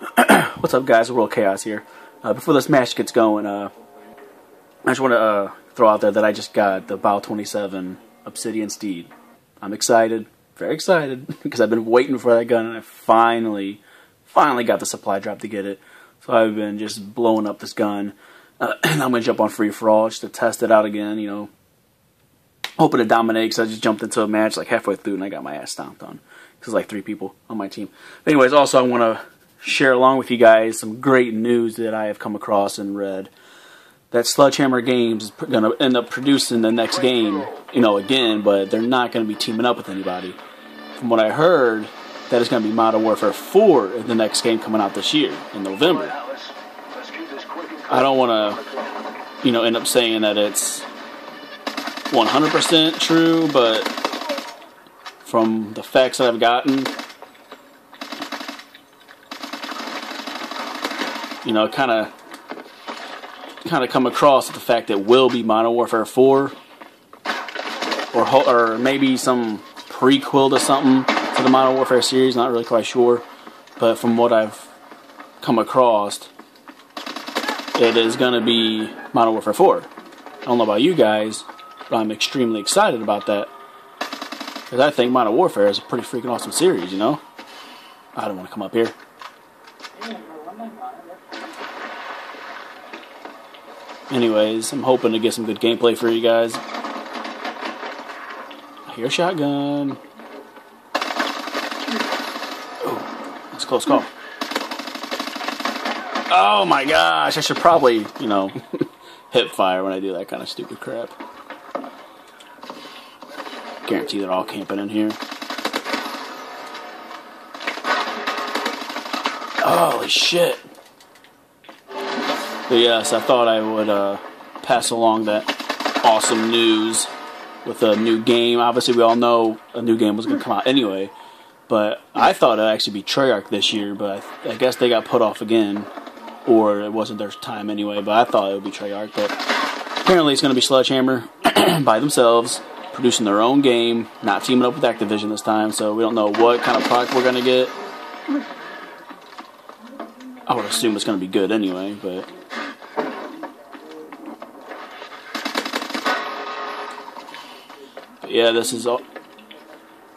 What's up, guys? World Chaos here. Uh, before this match gets going, uh, I just want to uh, throw out there that I just got the BAL 27 Obsidian Steed. I'm excited, very excited, because I've been waiting for that gun, and I finally, finally got the supply drop to get it. So I've been just blowing up this gun, uh, and I'm going to jump on Free For All just to test it out again, you know, hoping to dominate, because I just jumped into a match like halfway through, and I got my ass stomped on, because like three people on my team. But anyways, also I want to share along with you guys some great news that I have come across and read. That Sledgehammer Games is going to end up producing the next game, you know, again, but they're not going to be teaming up with anybody. From what I heard, that is going to be Modern Warfare 4 the next game coming out this year in November. I don't want to, you know, end up saying that it's 100% true, but from the facts that I've gotten, you know, kind of kind of come across the fact that will be Modern Warfare 4 or or maybe some prequel to something to the Modern Warfare series, not really quite sure, but from what I've come across, it is going to be Modern Warfare 4. I don't know about you guys, but I'm extremely excited about that. Because I think Modern Warfare is a pretty freaking awesome series, you know? I don't want to come up here. Anyways, I'm hoping to get some good gameplay for you guys. I hear a shotgun. Oh, that's a close call. Oh my gosh, I should probably, you know, hip fire when I do that kind of stupid crap. Guarantee they're all camping in here. Holy shit. But yes, I thought I would uh, pass along that awesome news with a new game. Obviously, we all know a new game was going to come out anyway. But I thought it'd actually be Treyarch this year, but I, I guess they got put off again, or it wasn't their time anyway. But I thought it would be Treyarch. But apparently, it's going to be Sledgehammer by themselves, producing their own game, not teaming up with Activision this time. So we don't know what kind of product we're going to get. I would assume it's going to be good anyway, but yeah, this is all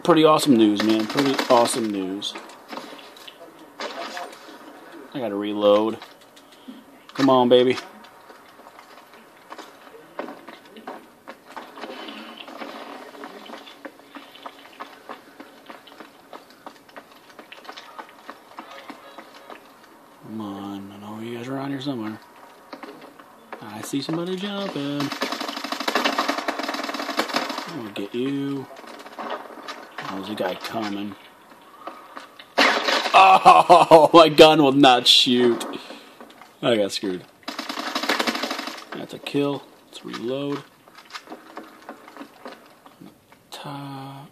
pretty awesome news, man. Pretty awesome news. I gotta reload. Come on, baby. Come on, I know you guys are around here somewhere. I see somebody jumping. I'll get you. Oh, there's a guy coming. Oh, my gun will not shoot. I got screwed. That's a kill. Let's reload. Top.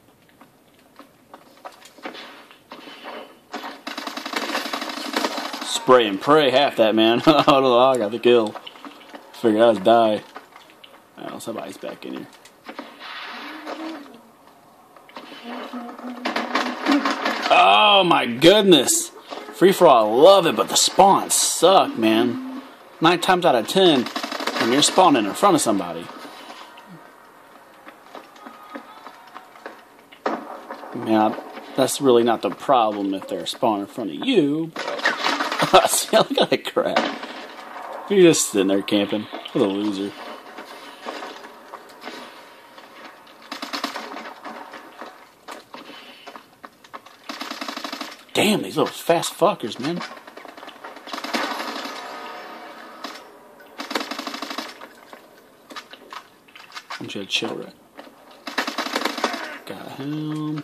Spray and pray half that man. oh, I got the kill. Figured I was die. Oh, somebody's back in here. Oh my goodness. Free for all, I love it, but the spawns suck, man. Nine times out of ten, when you're spawning in front of somebody. Man, that's really not the problem if they're spawning in front of you. See, look at that crap. You're just sitting there camping. What a loser. Damn, these little fast fuckers, man. I'm just chill right. Got him.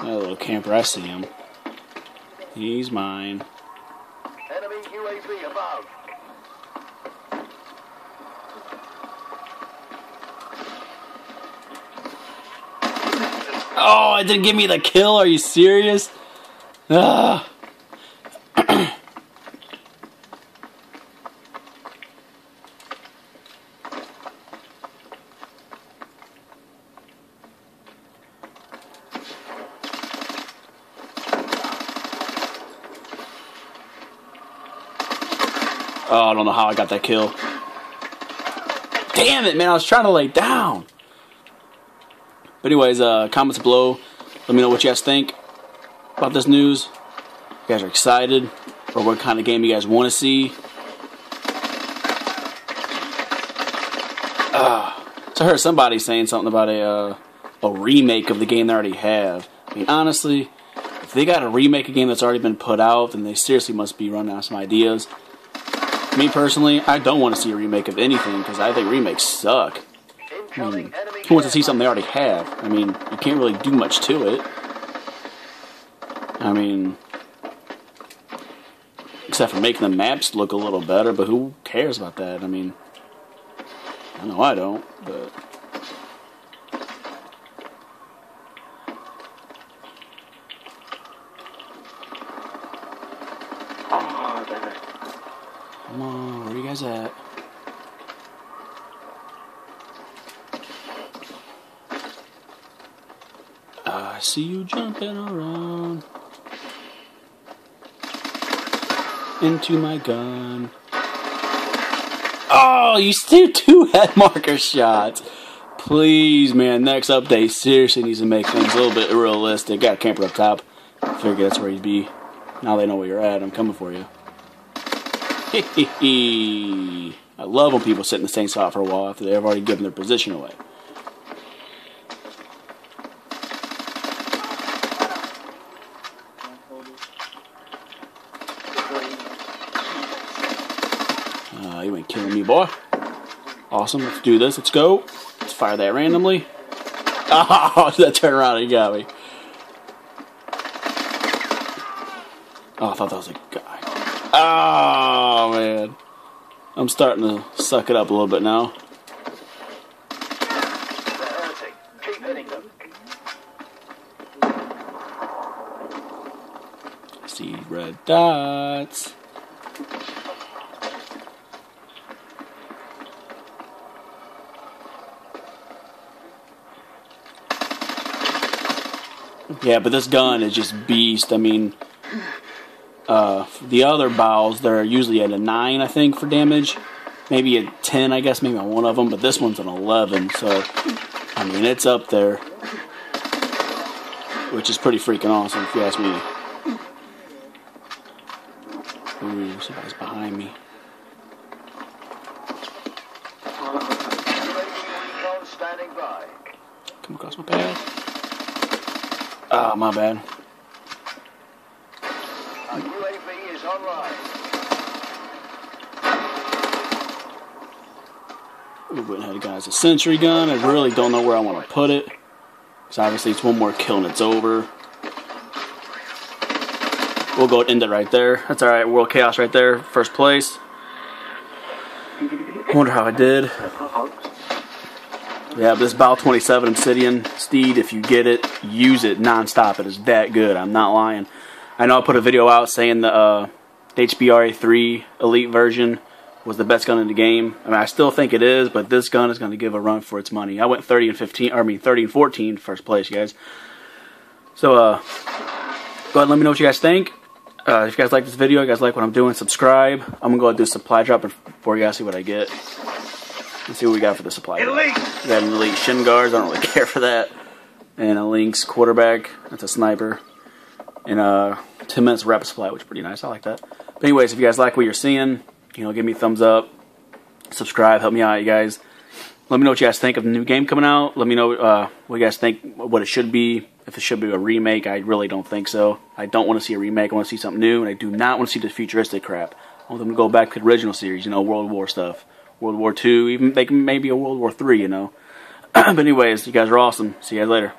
That little camper, I see him. He's mine. Enemy UAV above. Oh, it didn't give me the kill. Are you serious? Ugh. Oh, I don't know how I got that kill. Damn it, man. I was trying to lay down. But anyways, uh, comments below. Let me know what you guys think about this news. You guys are excited, or what kind of game you guys want to see. Uh, so I heard somebody saying something about a uh, a remake of the game they already have. I mean, honestly, if they got to remake a game that's already been put out, then they seriously must be running out of some ideas. Me personally, I don't want to see a remake of anything because I think remakes suck. I mean, who wants to see something they already have? I mean, you can't really do much to it. I mean, except for making the maps look a little better, but who cares about that? I mean, I know I don't, but. Ah, Damn. Come on, where are you guys at? I see you jumping around into my gun. Oh, you still two head marker shots. Please, man, next update seriously needs to make things a little bit realistic. Got a camper up top. Figure that's where he'd be. Now they know where you're at. I'm coming for you. I love when people sit in the same spot for a while after they've already given their position away. Uh, you ain't killing me, boy. Awesome. Let's do this. Let's go. Let's fire that randomly. Oh, that turn around and got me. Oh, I thought that was a guy. Oh, man. I'm starting to suck it up a little bit now. See red dots. Yeah, but this gun is just beast. I mean, uh, the other bows they're usually at a nine, I think, for damage. Maybe a ten, I guess, maybe on one of them. But this one's an eleven, so I mean, it's up there, which is pretty freaking awesome, if you ask me. Ooh, somebody's behind me. UAV recon standing by. Come across my path. Ah, my bad. Our UAV is online. We went ahead and got us a sentry gun. I really don't know where I want to put it. Because obviously it's one more kill and it's over. We'll go end it right there. That's alright. World Chaos right there. First place. Wonder how I did. Yeah, this BAL 27 Obsidian Steed, if you get it, use it nonstop. It is that good. I'm not lying. I know I put a video out saying the uh, HBRA 3 Elite version was the best gun in the game. I mean, I still think it is, but this gun is going to give a run for its money. I went 30 and 15, or I mean 30 and 14 first place, guys. So, uh, go ahead and let me know what you guys think. Uh, if you guys like this video, you guys like what I'm doing, subscribe. I'm going to go do a supply drop for you guys, see what I get. Let's see what we got for the supply. Elite. We got an elite shin guards. I don't really care for that. And a Lynx quarterback. That's a sniper. And uh, 10 minutes rapid supply, which is pretty nice. I like that. But anyways, if you guys like what you're seeing, you know, give me a thumbs up. Subscribe. Help me out, you guys. Let me know what you guys think of the new game coming out. Let me know uh, what you guys think, what it should be. If it should be a remake, I really don't think so. I don't want to see a remake. I want to see something new, and I do not want to see the futuristic crap. I want them to go back to the original series, you know, World War stuff. World War II, even maybe a World War Three, you know. but anyways, you guys are awesome. See you guys later.